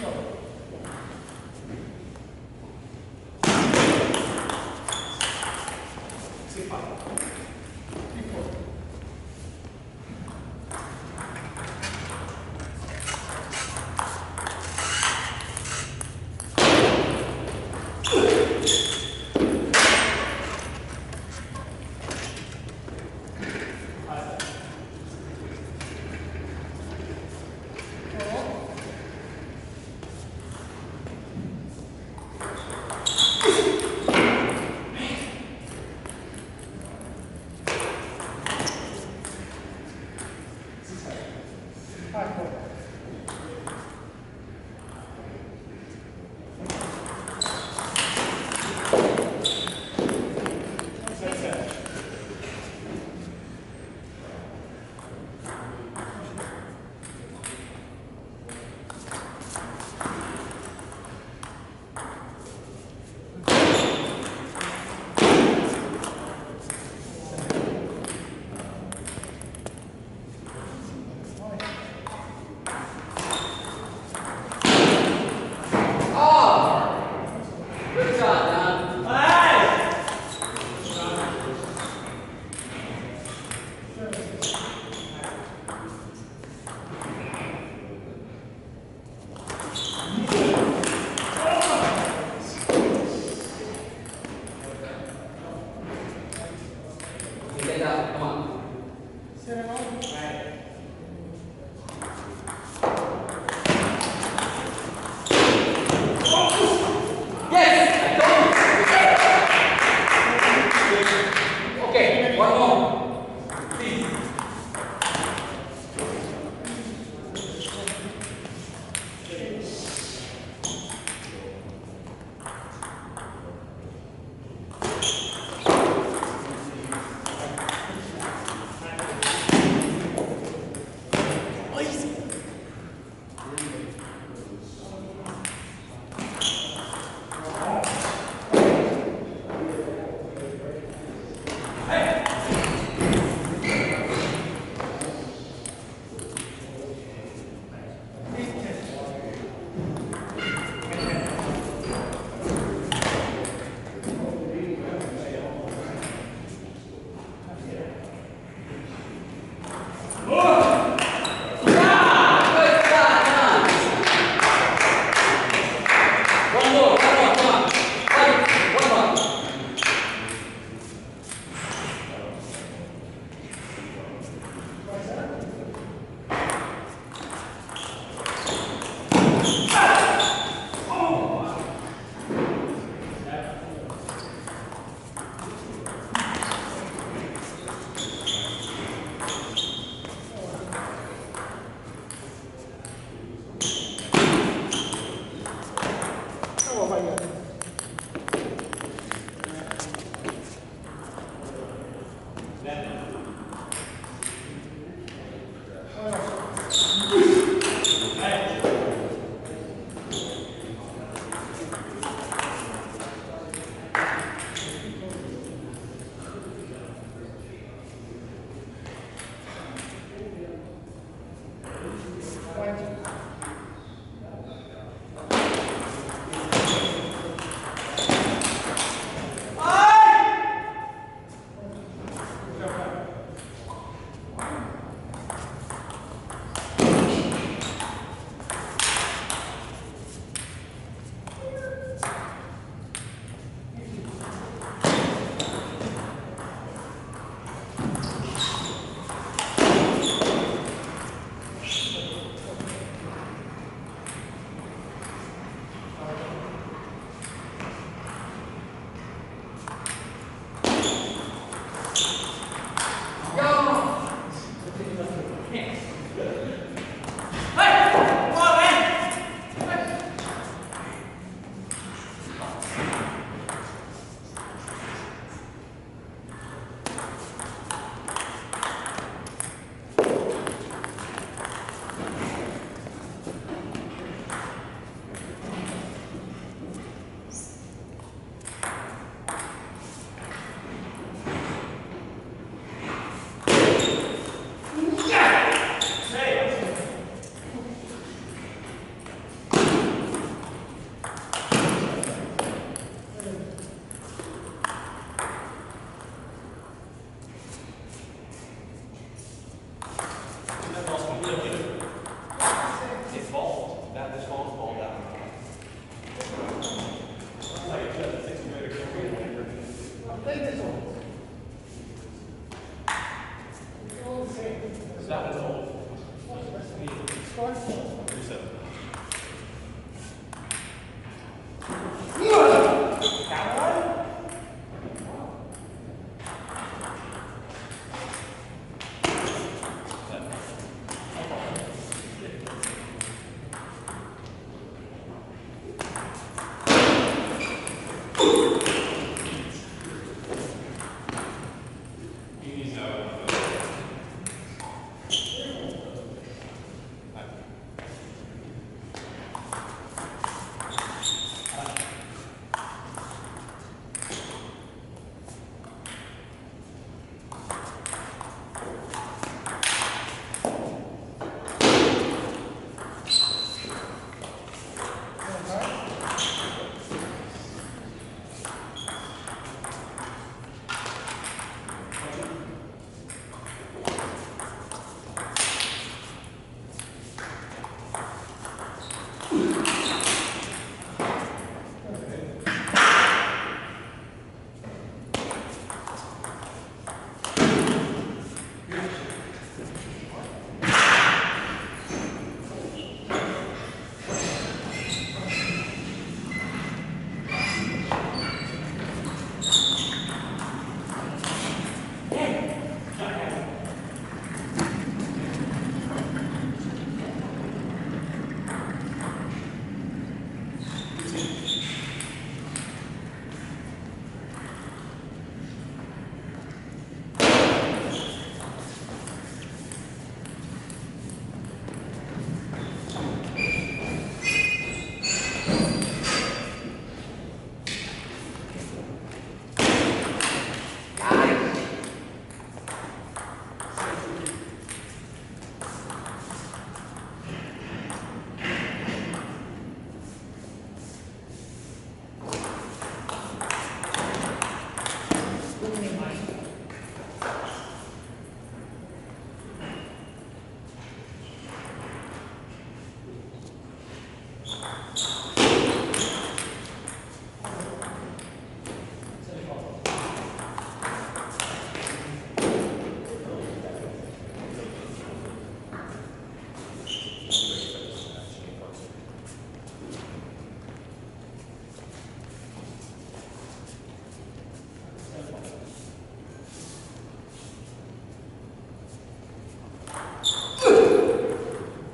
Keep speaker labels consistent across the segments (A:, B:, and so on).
A: 시험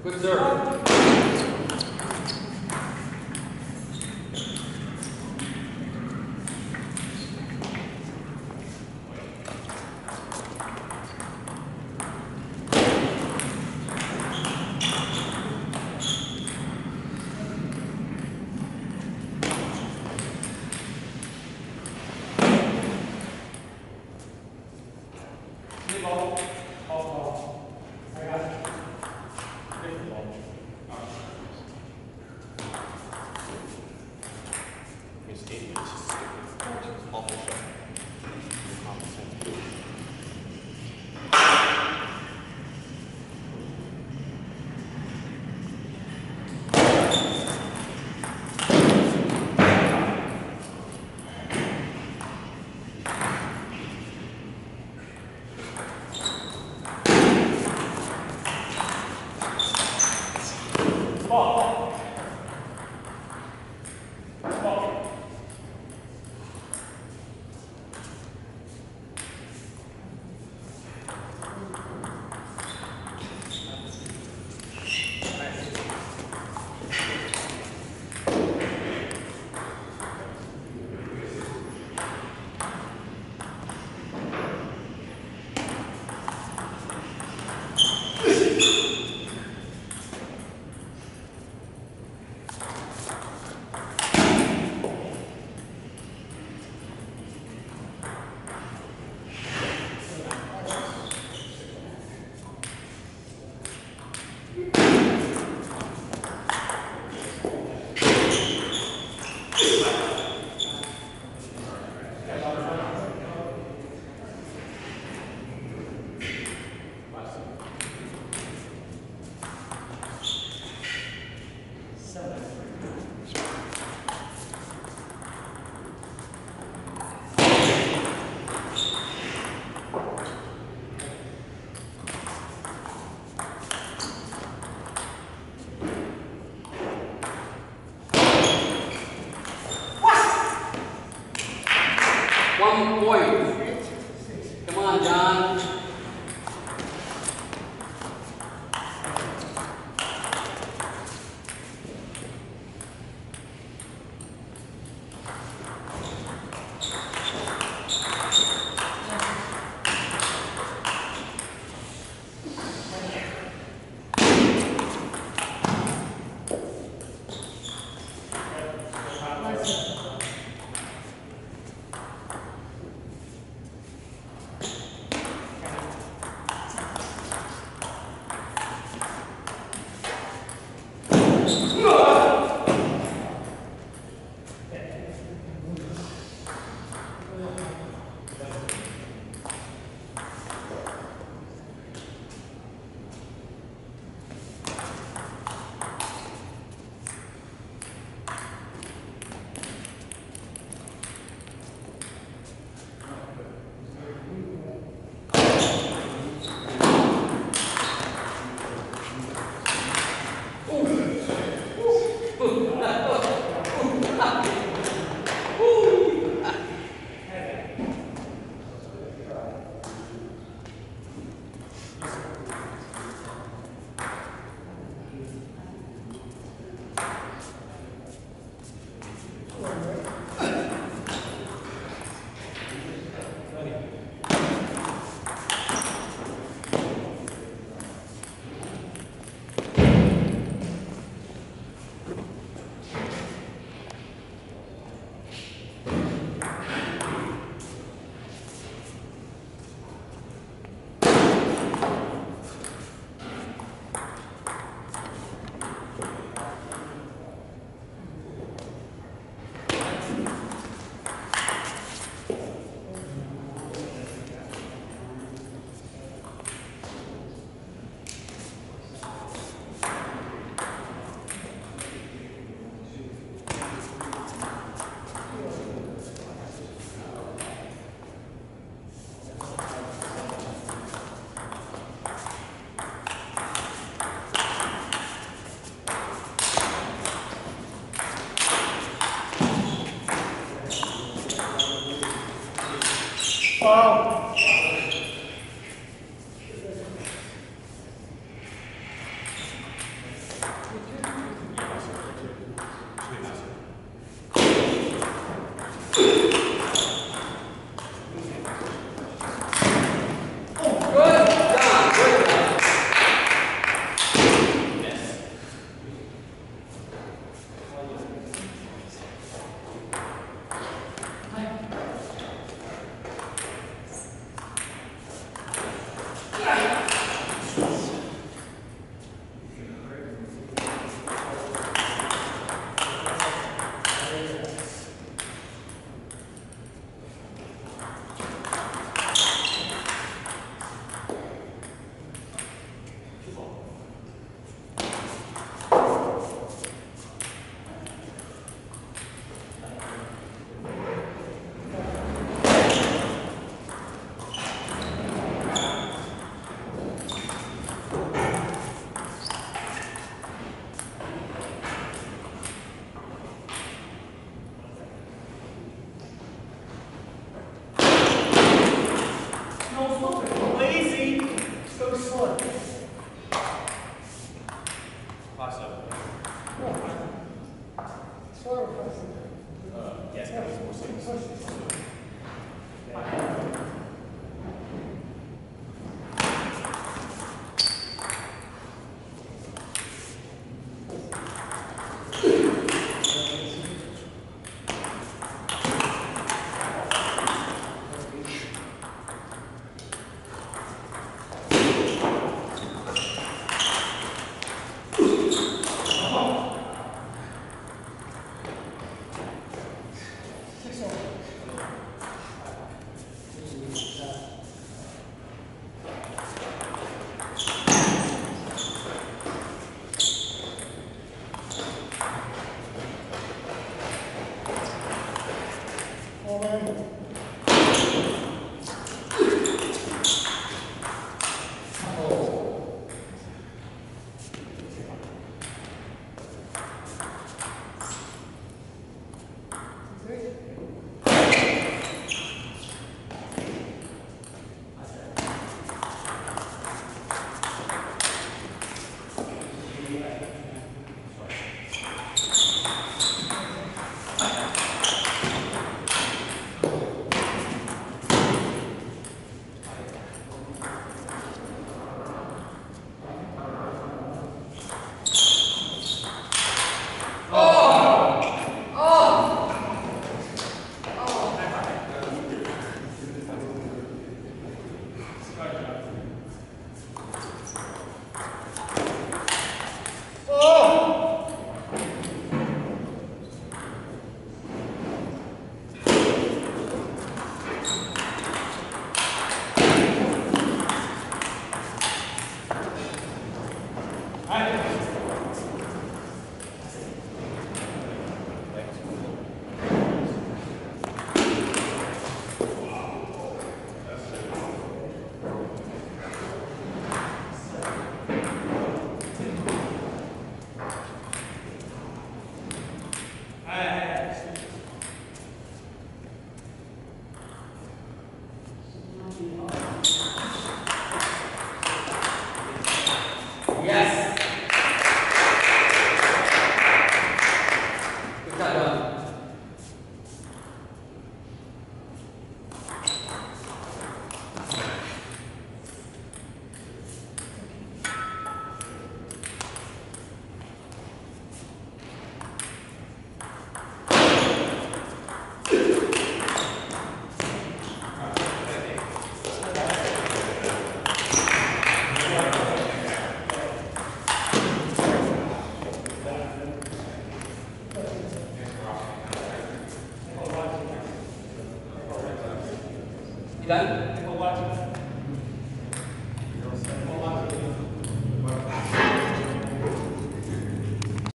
A: Good serve.